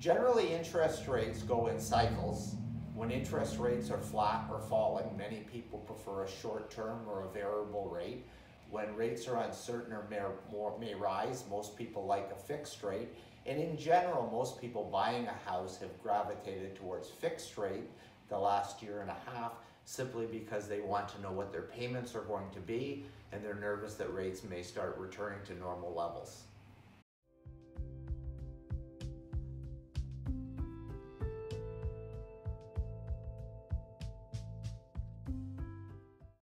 Generally, interest rates go in cycles. When interest rates are flat or falling, many people prefer a short term or a variable rate. When rates are uncertain or may, more, may rise, most people like a fixed rate. And in general, most people buying a house have gravitated towards fixed rate the last year and a half simply because they want to know what their payments are going to be and they're nervous that rates may start returning to normal levels.